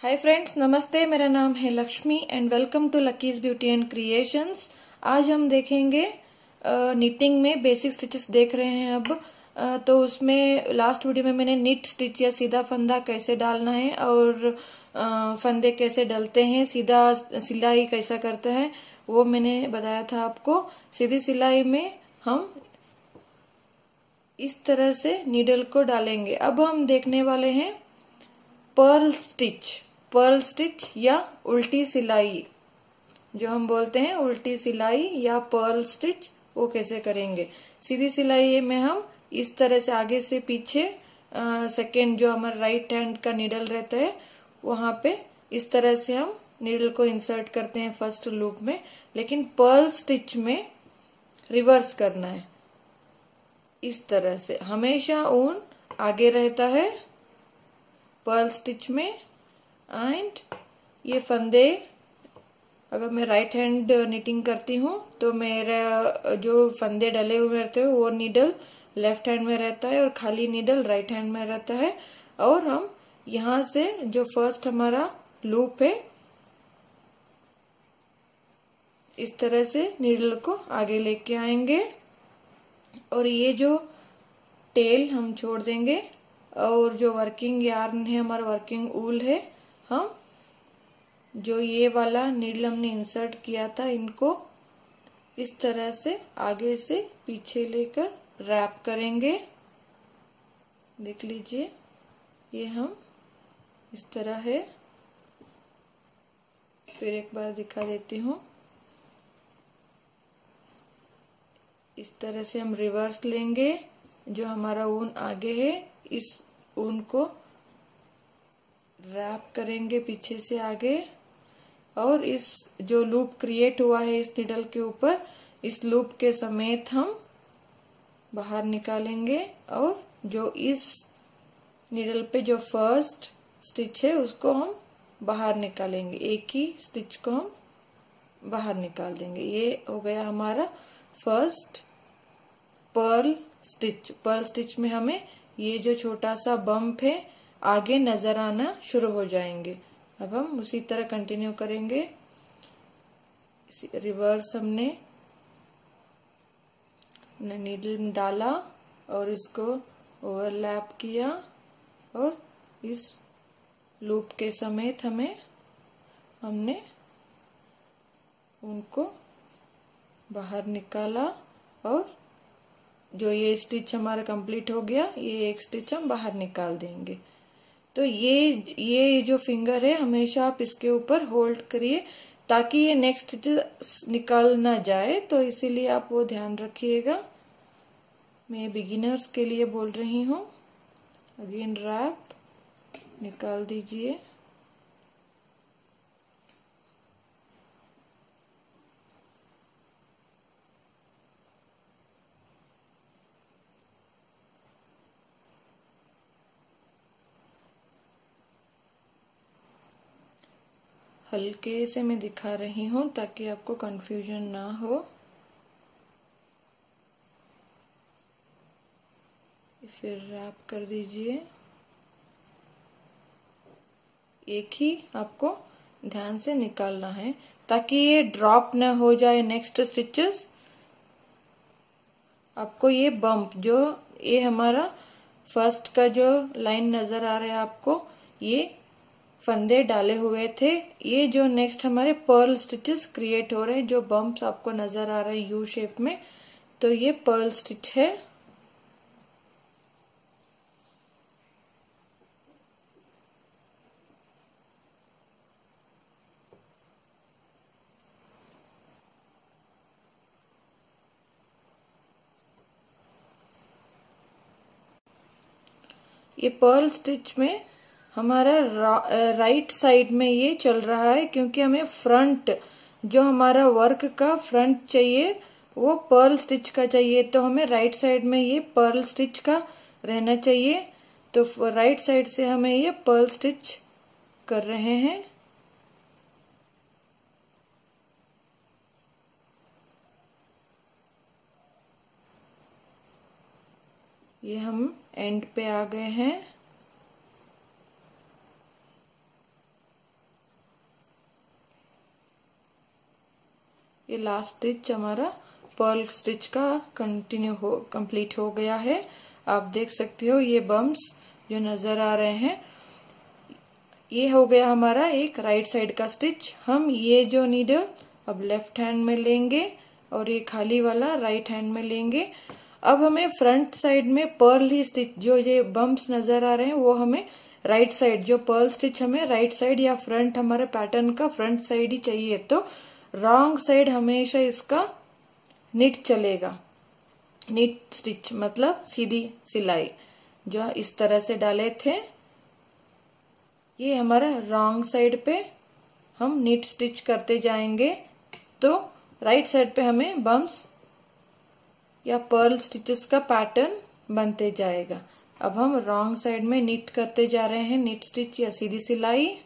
Hi friends नमस्ते, मेरा नाम है Lakshmi and welcome to Lucky's beauty and creations आज हम देखेंगे निटिंग में बेसिक स्टिचेस देख रहे हैं अब। तो उसमें लास्ट वीडियो में मैंने निट स्टिच या सीधा फंदा कैसे डालना है और फंदे कैसे डलते हैं, सीधा सिलाई कैसा करते हैं, वो मैंने बताया था आपको। सीधी सिलाई में हम इस तरह से नीडल को डालेंगे। अब हम देखने वाले हैं पर्ल स्टिच पर्ल स्टिच या उल्टी सिलाई, जो हम बोलते हैं उल्टी सिलाई या पर्ल स्टिच, वो कैसे करेंगे? सीधी सिलाई में हम इस तरह से आगे से पीछे सेकेंड जो हमारा राइट हैंड का नीडल रहता है, वहाँ पे इस तरह से हम नीडल को इंसर्ट करते हैं फ़र्स्ट लूप में, लेकिन पर्ल स्टिच में रिवर्स करना है। इस तरह से हमेशा ऊन आगे रहता है, पर्ल स्टिच में एंड ये फंदे, अगर मैं राइट हैंड निटिंग करती हूँ तो मेरा, जो फंदे डले हुए रहते हैं, वो नीडल लेफ़्ट हैंड में रहता है और खाली नीडल राइट हैंड में रहता है। और हम यहाँ से जो फ़र्स्ट हमारा लूप है, इस तरह से नीडल को आगे लेके आएँगे। और ये जो टेल हम छोड़ देंगे, और जो वर्किंग यार्न है, हमारा वर्किंग ऊल है हम जो ये वाला नीडल हमने इंसर्ट किया था, इनको इस तरह से आगे से पीछे लेकर रैप करेंगे। देख लीजिए, ये हम इस तरह है। फिर एक बार दिखा देती हूँ। इस तरह से हम रिवर्स लेंगे, जो हमारा ऊन आगे है, इस ऊन को रैप करेंगे पीछे से आगे। और इस जो लूप क्रिएट हुआ है इस निडल के ऊपर, इस लूप के समेत हम बाहर निकालेंगे। और जो इस निडल पे जो फ़र्स्ट स्टिच है, उसको हम बाहर निकालेंगे। एक ही स्टिच को हम बाहर निकाल देंगे। ये हो गया हमारा first purl stitch purl stitch में हमें ये जो छोटा सा बम्प है आगे नज़र आना शुरू हो जाएँगे। अब हम उसी तरह कंटिन्यू करेंगे। रिवर्स हमने नीडल डाला और इसको ओवरलैप किया और इस लूप के समेत हमें, हमने उनको बाहर निकाला और जो ये स्टिच हमारा कंप्लीट हो गया, ये एक स्टिच हम बाहर निकाल देंगे। तो ये ये जो फिंगर है, हमेशा आप इसके ऊपर होल्ड करिए, ताकि ये नेक्स्ट निकल ना जाए तो इसीलिए आप वो ध्यान रखिएगा। मैं बिगिनर्स के लिए बोल रही हूँ। अगेन रैप निकाल दीजिए। हल्के से मैं दिखा रही हूँ ताकि आपको कंफ्यूजन ना हो। फिर रैप कर दीजिए। एक ही आपको ध्यान से निकालना है ताकि ये ड्रॉप ना हो जाए नेक्स्ट स्टिचेस आपको ये बम्प जो ये हमारा फ़र्स्ट का जो लाइन नज़र आ रहा है आपको, ये फंदे डाले हुए थे। ये जो नेक्स्ट हमारे पर्ल स्टिचेस क्रिएट हो रहे हैं, जो बम्प्स आपको नज़र आ रहे हैं यू शेप में तो ये पर्ल स्टिच है। ये पर्ल स्टिच में हमारा राइट साइड में ये चल रहा है, क्योंकि हमें फ्रंट जो हमारा वर्क का फ्रंट चाहिए, वो पर्ल स्टिच का चाहिए। तो हमें राइट साइड में ये पर्ल स्टिच का रहना चाहिए। तो राइट साइड से हमें ये पर्ल स्टिच कर रहे हैं। ये हम एंड पे आ गए हैं। ये लास्ट स्टिच हमारा पर्ल स्टिच का कंटिन्यू हो कंप्लीट हो गया है। आप देख सकते हो ये बम्स जो नज़र आ रहे हैं। ये हो गया हमारा एक राइट साइड का स्टिच हम ये जो नीडल अब लेफ़्ट हैंड में लेंगे और ये खाली वाला राइट हैंड में लेंगे। अब हमें फ्रंट साइड में पर्ल ही स्टिच जो ये बम्स नज़र आ रहे हैं, वो हमें राइट साइड जो पर्ल स्टिच हमें राइट साइड या फ्रंट हमारे पैटर्न का फ्रंट साइड ही चाहिए। तो रॉन्ग साइड हमेशा इसका निट चलेगा। निट स्टिच मतलब सीधी सिलाई। जो इस तरह से डाले थे, ये हमारा रॉन्ग साइड पे हम नीट स्टिच करते जाएँगे। तो राइट साइड पे हमें बम्स या पर्ल स्टिचेस का पैटर्न बनते जाएगा। अब हम रॉन्ग साइड में नीट करते जा रहे हैं नीट स्टिच या सीधी सिलाई।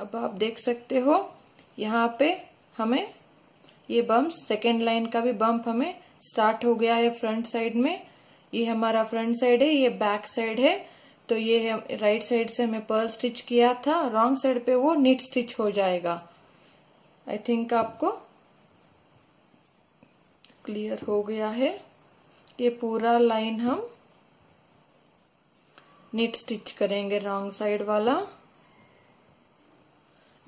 अब आप देख सकते हो, यहाँ पे हमें ये बम्प सेकेंड लाइन का भी बम्प हमें स्टार्ट हो गया है फ्रंट साइड में। ये हमारा फ्रंट साइड है, ये बैक साइड है। तो ये है राइट साइड से हमें पर्ल स्टिच किया था रॉन्ग साइड पे वो नीट स्टिच हो जाएगा। आई थिंक आपको क्लियर हो गया है ये पूरा लाइन हम नीट स्टिच करेंगे रॉन्ग साइड वाला।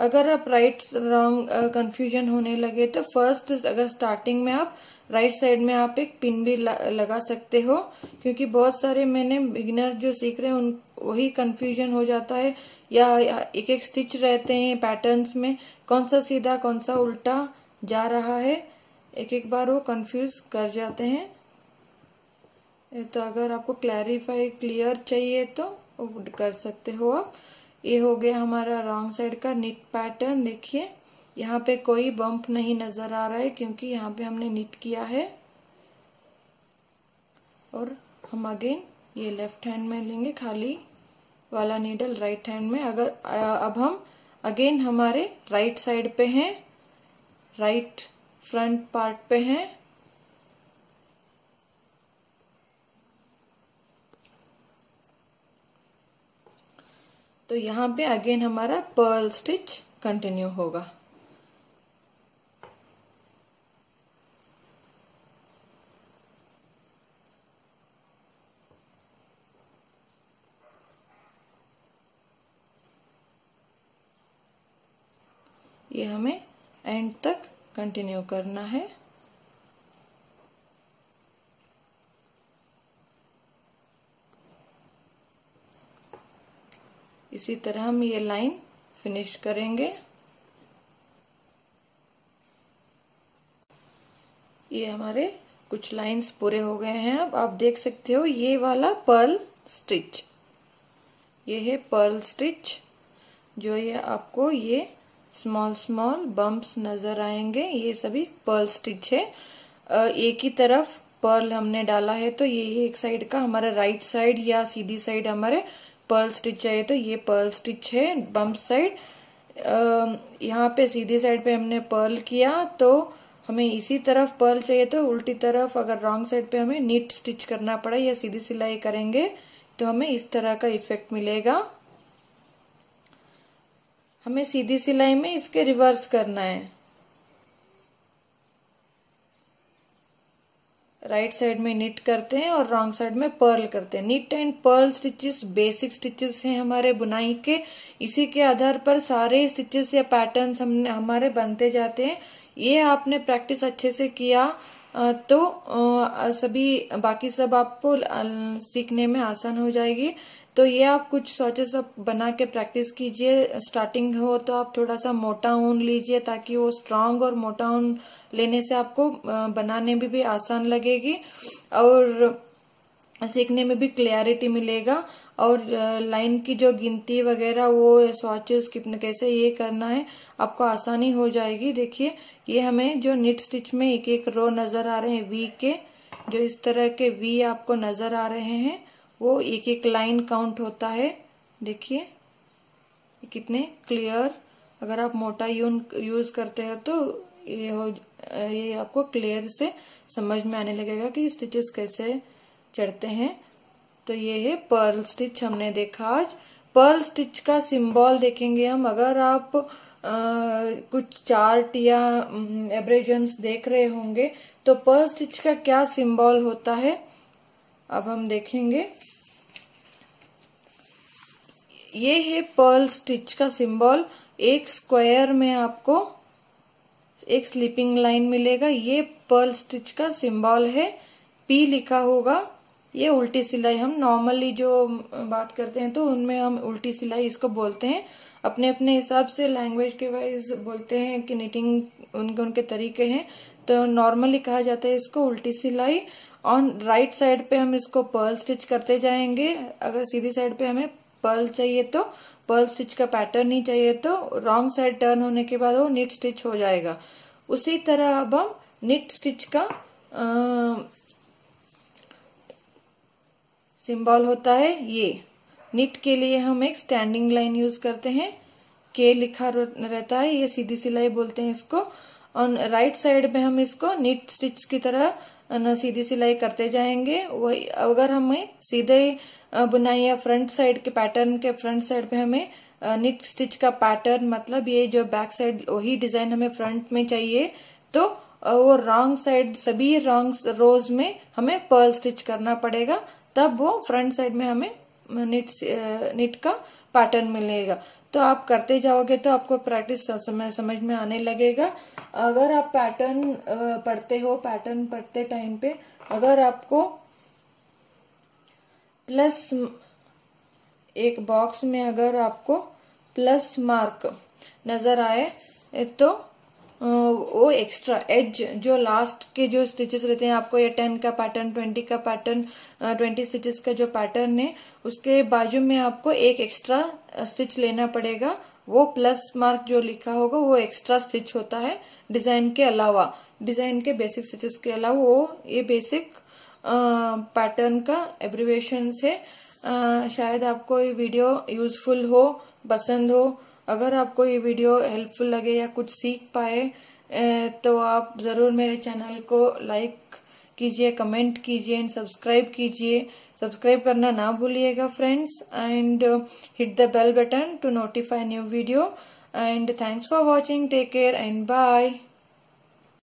अगर आप राइट रॉन्ग कंफ्यूजन होने लगे तो फ़र्स्ट अगर स्टार्टिंग में आप राइट साइड में आप एक पिन भी लगा सकते हो, क्योंकि बहुत सारे मैंने बिगिनर जो सीख रहे हैं, उन, वही कंफ्यूजन हो जाता है, या एक एक स्टिच रहते हैं पैटर्न्स में, कौन सा सीधा, कौन सा उल्टा जा रहा है एक एक बार वो कंफ्यूज कर जाते हैं। तो अगर आपको क्लैरिफाई क्लियर चाहिए तो कर सकते हो आप। ये हो गया हमारा रॉन्ग साइड का निट पैटर्न देखिए, यहाँ पे कोई बम्प नहीं नज़र आ रहा है क्योंकि यहाँ पे हमने निट किया है। और हम अगेन ये लेफ़्ट हैंड में लेंगे, खाली वाला नीडल राइट हैंड में। अगर अब हम अगेन हमारे राइट साइड पे हैं राइट फ्रंट पार्ट पे हैं। तो यहाँ पे अगेन हमारा पर्ल स्टिच कंटिन्यू होगा। ये हमें एंड तक कंटिन्यू करना है। इसी तरह हम ये लाइन फिनिश करेंगे। ये हमारे कुछ लाइंस पूरे हो गए हैं। अब आप देख सकते हो, ये वाला पर्ल स्टिच ये है पर्ल स्टिच जो ये आपको ये स्मॉल स्मॉल बम्प्स नज़र आएँगे। ये सभी पर्ल स्टिच है। एक ही तरफ़ पर्ल हमने डाला है तो ये एक साइड का हमारा राइट साइड या सीधी साइड हमारे पर्ल स्टिच चाहिए तो ये पर्ल स्टिच है बम्प साइड यहाँ पे सीधी साइड पे हमने पर्ल किया तो हमें इसी तरफ़ पर्ल चाहिए तो उल्टी तरफ़ अगर रॉन्ग साइड पे हमें नीट स्टिच करना पड़ा या सीधी सिलाई करेंगे तो हमें इस तरह का इफ़ेक्ट मिलेगा। हमें सीधी सिलाई में इसके रिवर्स करना है। राइट right साइड में निट करते हैं और रॉन्ग साइड में पर्ल करते हैं। Knit and purl stitches basic stitches हैं हमारे बुनाई के। इसी के आधार पर सारे स्टिचेस या पैटर्न्स हमने हमारे बनते जाते हैं। ये आपने प्रैक्टिस अच्छे से किया तो सभी बाकी सब आपको सीखने में आसान हो जाएगी। तो ये आप कुछ सोचे अब बना के प्रैक्टिस कीजिए। स्टार्टिंग हो तो आप थोड़ा सा मोटा ऊन लीजिए ताकि वो स्ट्रांग और मोटा ऊन लेने से आपको बनाने में भी आसान लगेगी। और सीखने में भी क्लियरिटी मिलेगा। और लाइन की जो गिनती वगैरह, वो स्वाचेस कितने, कैसे ये करना है, आपको आसानी हो जाएगी। देखिए, ये हमें जो निट स्टिच में एक एक रो नज़र आ रहे हैं वी के, जो इस तरह के वी आपको नज़र आ रहे हैं। वो एक एक लाइन काउंट होता है। देखिए कितने? क्लियर अगर आप मोटा यून यूज़ करते हो तो ये हो ये आपको क्लियर से समझ में आने लगेगा कि स्टिचेस कैसे चढ़ते हैं। तो ये है पर्ल स्टिच हमने देखा आज। पर्ल स्टिच का सिंबल देखेंगे हम। अगर आप आ, कुछ चार्ट या एब्रेजन्स देख रहे होंगे तो पर्ल स्टिच का क्या सिंबल होता है? अब हम देखेंगे। ये है पर्ल स्टिच का सिंबल एक स्क्वायर में आपको एक स्लीपिंग लाइन मिलेगा. ये पर्ल स्टिच का सिंबल है. पी लिखा होगा. ये उल्टी सिलाई हम नॉर्मली जो बात करते हैं तो उनमें हम उल्टी सिलाई इसको बोलते हैं. अपने अपने हिसाब से लैंग्वेज के वाइज बोलते हैं कि निटिंग उनके उनके तरीके हैं. तो नॉर्मली कहा जाता है इसको उल्टी सिलाई. ऑन राइट साइड पे हम इसको पर्ल स्टिच करते जाएँगे. अगर सीधी साइड पे हमें पर्ल चाहिए तो पर्ल स्टिच का पैटर्न नहीं चाहिए तो रॉन्ग साइड टर्न होने के बाद वो निट स्टिच हो जाएगा। उसी तरह अब हम निट स्टिच का सिंबल होता है ये। निट के लिए हम एक स्टैंडिंग लाइन यूज़ करते हैं। के लिखा रहता है, ये सीधी सिलाई बोलते हैं इसको। और राइट साइड में हम इसको निट स्टिच की तरह न सीधी सिलाई करते जाएँगे। वही अगर हमें सीधे बुनाई या फ्रंट साइड के पैटर्न के फ्रंट साइड पे हमें निट स्टिच का पैटर्न मतलब ये जो बैक साइड वही डिज़ाइन हमें फ्रंट में चाहिए तो वो रॉन्ग साइड सभी रॉन्ग रोज में हमें पर्ल स्टिच करना पड़ेगा। तब वो फ्रंट साइड में हमें निट निट का पैटर्न मिलेगा। तो आप करते जाओगे तो आपको प्रैक्टिस समय समझ में आने लगेगा। अगर आप पैटर्न पढ़ते हो पैटर्न पढ़ते टाइम पे, अगर आपको प्लस एक बॉक्स में अगर आपको प्लस मार्क नज़र आए तो वो एक्स्ट्रा एज जो लास्ट के जो स्टिचेस रहते हैं आपको ये टेन का पैटर्न ट्वेंटी का पैटर्न ट्वेंटी स्टिचेस का जो पैटर्न है उसके बाजू में आपको एक एक्स्ट्रा स्टिच लेना पड़ेगा। वो प्लस मार्क जो लिखा होगा वो एक्स्ट्रा स्टिच होता है डिज़ाइन के अलावा। डिज़ाइन के बेसिक स्टिचेस के अलावा वो ये बेसिक पैटर्न का एब्रीवेशन है। आ, शायद आपको ये वीडियो यूजफुल हो पसंद हो अगर आपको ये वीडियो हेल्पफुल लगे या कुछ सीख पाए तो आप ज़रूर मेरे चैनल को लाइक कीजिए कमेंट कीजिए एंड सब्सक्राइब कीजिए। सब्सक्राइब करना ना भूलिएगा friends and hit the bell button to notify new video and thanks for watching take care and bye